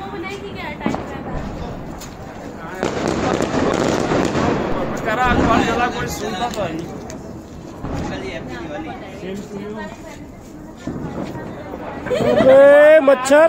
मोमो क्या टाइम करा कोई सुनता तो है अबे मच्छर।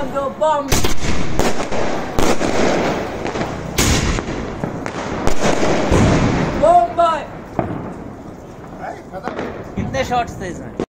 क्या कितने शॉट्स थे इसमें